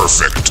perfect.